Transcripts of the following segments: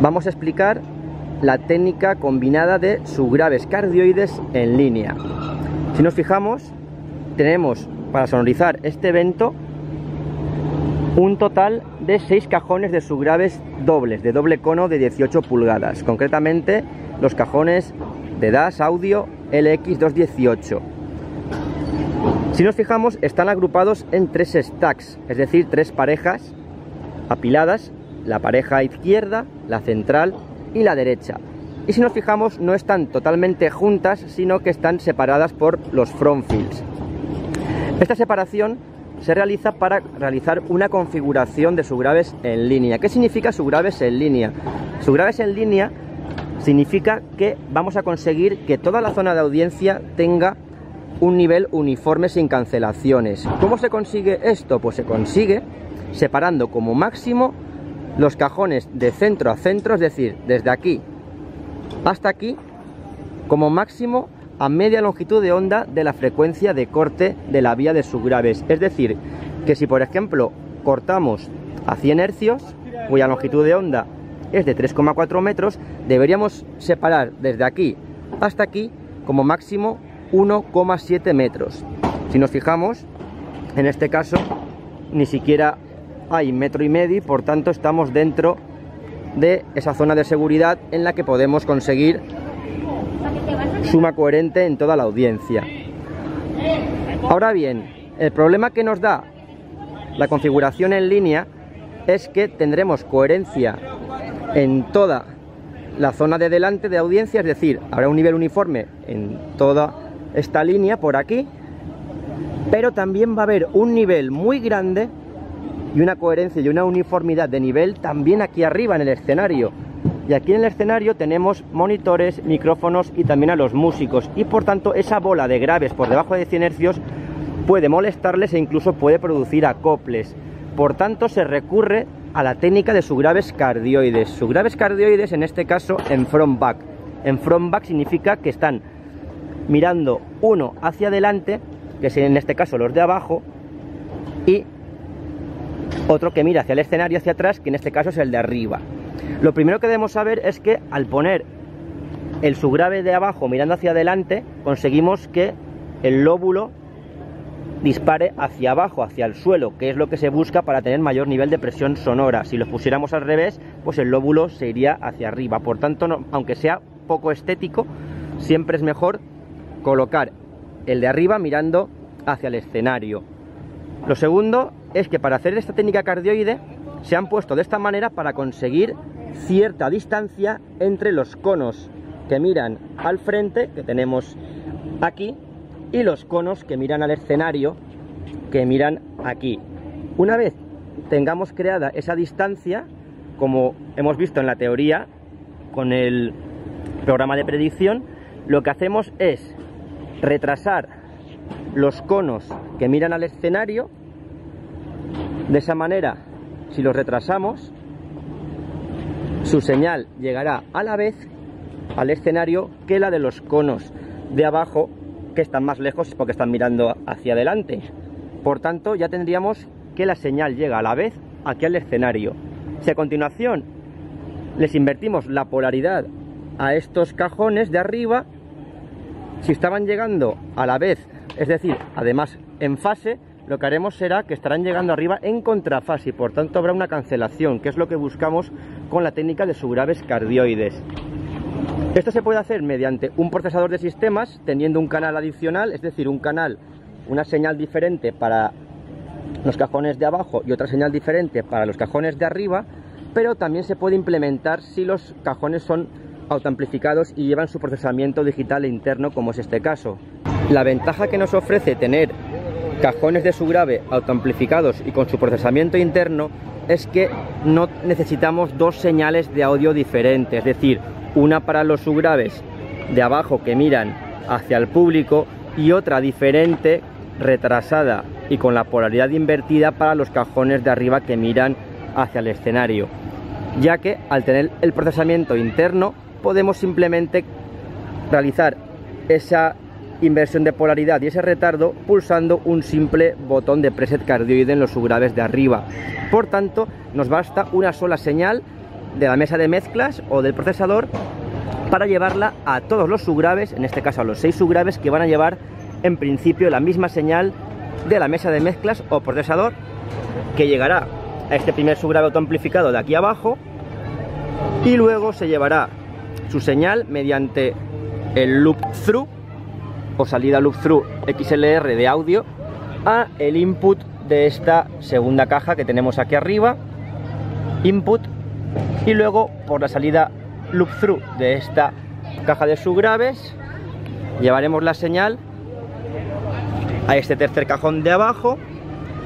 vamos a explicar la técnica combinada de subgraves cardioides en línea. Si nos fijamos, tenemos para sonorizar este evento un total de 6 cajones de subgraves dobles, de doble cono de 18 pulgadas, concretamente los cajones de DAS Audio LX218. Si nos fijamos, están agrupados en tres stacks, es decir, tres parejas apiladas, la pareja izquierda, la central y la derecha. Y si nos fijamos, no están totalmente juntas, sino que están separadas por los front fields. Esta separación se realiza para realizar una configuración de subgraves en línea. ¿Qué significa subgraves en línea? Subgraves en línea significa que vamos a conseguir que toda la zona de audiencia tenga un nivel uniforme sin cancelaciones. ¿Cómo se consigue esto? Pues se consigue separando como máximo los cajones de centro a centro, es decir, desde aquí hasta aquí, como máximo a media longitud de onda de la frecuencia de corte de la vía de subgraves. Es decir, que si por ejemplo cortamos a 100 hercios, cuya longitud de onda es de 3,4 metros, deberíamos separar desde aquí hasta aquí como máximo 1,7 metros. Si nos fijamos, en este caso ni siquiera hay metro y medio, por tanto estamos dentro de esa zona de seguridad en la que podemos conseguir suma coherente en toda la audiencia. Ahora bien, el problema que nos da la configuración en línea es que tendremos coherencia en toda la zona de delante de audiencia, es decir, habrá un nivel uniforme en toda esta línea por aquí, pero también va a haber un nivel muy grande y una coherencia y una uniformidad de nivel también aquí arriba en el escenario. Y aquí en el escenario tenemos monitores, micrófonos y también a los músicos. Y por tanto esa bola de graves por debajo de 100 hercios puede molestarles e incluso puede producir acoples. Por tanto se recurre a la técnica de subgraves cardioides. Subgraves cardioides en este caso en front back. En front back significa que están mirando uno hacia adelante, que es en este caso los de abajo, y otro que mira hacia el escenario hacia atrás, que en este caso es el de arriba. Lo primero que debemos saber es que al poner el subgrave de abajo mirando hacia adelante, conseguimos que el lóbulo dispare hacia abajo, hacia el suelo, que es lo que se busca para tener mayor nivel de presión sonora. Si lo pusiéramos al revés, pues el lóbulo se iría hacia arriba. Por tanto, aunque sea poco estético, siempre es mejor colocar el de arriba mirando hacia el escenario. Lo segundo es que para hacer esta técnica cardioide se han puesto de esta manera para conseguir cierta distancia entre los conos que miran al frente, que tenemos aquí, y los conos que miran al escenario, que miran aquí. Una vez tengamos creada esa distancia, como hemos visto en la teoría con el programa de predicción, lo que hacemos es retrasar los conos que miran al escenario. De esa manera, si los retrasamos, su señal llegará a la vez al escenario que la de los conos de abajo que están más lejos porque están mirando hacia adelante. Por tanto, ya tendríamos que la señal llega a la vez aquí al escenario. Si a continuación les invertimos la polaridad a estos cajones de arriba, si estaban llegando a la vez es decir, además en fase, lo que haremos será que estarán llegando arriba en contrafase y por tanto habrá una cancelación, que es lo que buscamos con la técnica de subgraves cardioides. Esto se puede hacer mediante un procesador de sistemas teniendo un canal adicional, es decir, un canal, una señal diferente para los cajones de abajo y otra señal diferente para los cajones de arriba, pero también se puede implementar si los cajones son autoamplificados y llevan su procesamiento digital interno, como es este caso. La ventaja que nos ofrece tener cajones de subgrave autoamplificados y con su procesamiento interno es que no necesitamos dos señales de audio diferentes, es decir, una para los subgraves de abajo que miran hacia el público y otra diferente, retrasada y con la polaridad invertida para los cajones de arriba que miran hacia el escenario, ya que al tener el procesamiento interno podemos simplemente realizar esa inversión de polaridad y ese retardo pulsando un simple botón de preset cardioide en los subgraves de arriba. Por tanto, nos basta una sola señal de la mesa de mezclas o del procesador para llevarla a todos los subgraves, en este caso a los seis subgraves que van a llevar en principio la misma señal de la mesa de mezclas o procesador que llegará a este primer subgrave autoamplificado de aquí abajo y luego se llevará su señal mediante el loop through o salida loop through XLR de audio a el input de esta segunda caja que tenemos aquí arriba. Input. Y luego por la salida loop through de esta caja de subgraves llevaremos la señal a este tercer cajón de abajo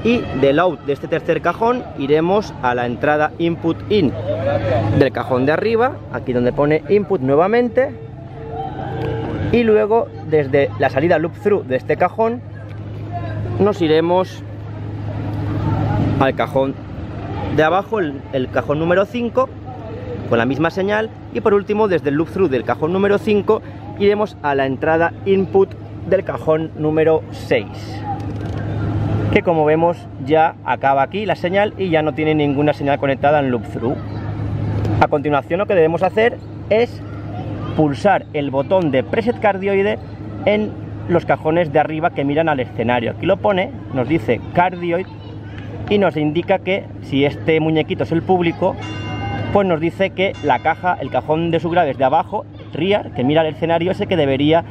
y del out de este tercer cajón iremos a la entrada input in del cajón de arriba aquí donde pone input nuevamente y luego desde la salida loop through de este cajón nos iremos al cajón de abajo el, cajón número 5 con la misma señal. Y por último desde el loop through del cajón número 5 iremos a la entrada input del cajón número 6 que como vemos ya acaba aquí la señal y ya no tiene ninguna señal conectada en loop through a continuación lo que debemos hacer es pulsar el botón de preset cardioide en los cajones de arriba que miran al escenario aquí lo pone, nos dice cardioid y nos indica que si este muñequito es el público pues nos dice que la caja, el cajón de subgraves de abajo, rear, que mira el escenario, ese que debería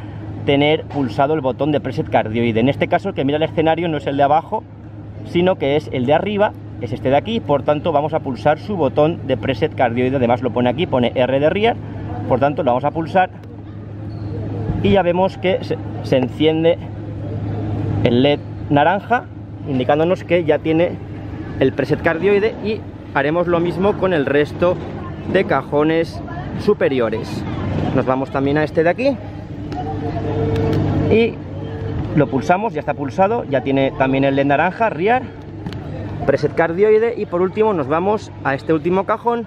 tener pulsado el botón de preset cardioide. En este caso el que mira el escenario no es el de abajo, sino que es el de arriba, es este de aquí, por tanto vamos a pulsar su botón de preset cardioide, además lo pone aquí, pone R de rear, por tanto lo vamos a pulsar y ya vemos que se, se enciende el LED naranja, indicándonos que ya tiene el preset cardioide y haremos lo mismo con el resto de cajones superiores. Nos vamos también a este de aquí y lo pulsamos, ya está pulsado, ya tiene también el LED naranja, rear, preset cardioide y por último nos vamos a este último cajón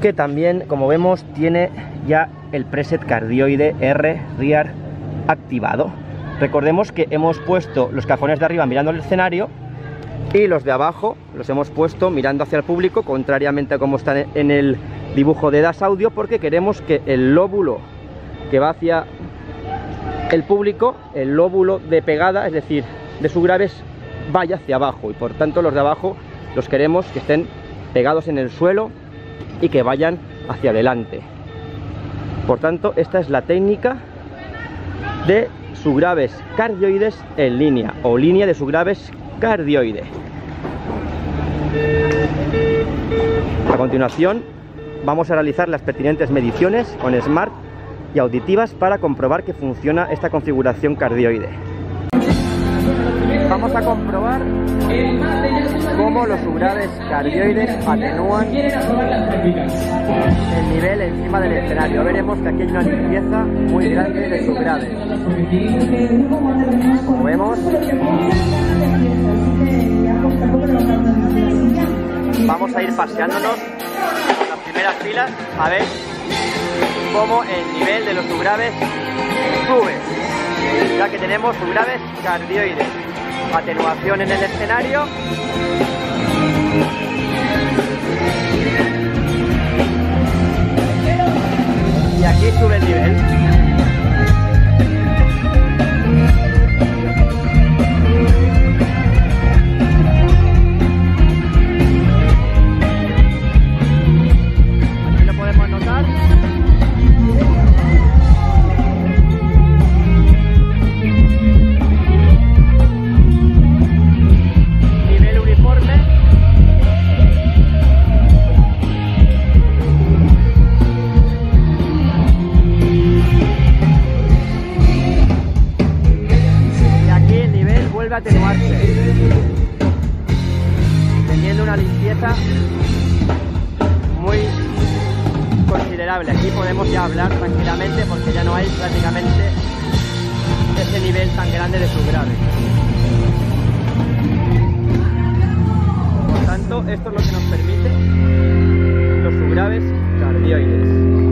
que también como vemos tiene ya el preset cardioide R rear activado. Recordemos que hemos puesto los cajones de arriba mirando el escenario y los de abajo los hemos puesto mirando hacia el público, contrariamente a como están en el dibujo de Das Audio, porque queremos que el lóbulo que va hacia el público, el lóbulo de pegada, es decir, de su graves, vaya hacia abajo y por tanto los de abajo los queremos que estén pegados en el suelo y que vayan hacia adelante. Por tanto, esta es la técnica de subgraves cardioides en línea o línea de subgraves cardioide. A continuación vamos a realizar las pertinentes mediciones con Smart y auditivas para comprobar que funciona esta configuración cardioide. Vamos a comprobar cómo los subgraves cardioides atenúan el nivel encima del escenario. Veremos que aquí hay una limpieza muy grande de subgraves. Como vemos, vamos a ir paseándonos en las primeras filas a ver cómo el nivel de los subgraves sube, ya que tenemos subgraves cardioides, atenuación en el escenario. Y aquí sube el nivel. Tranquilamente porque ya no hay prácticamente ese nivel tan grande de subgrave. Por tanto, esto es lo que nos permite los subgraves cardioides.